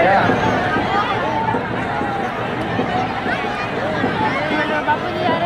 Iya. Bapak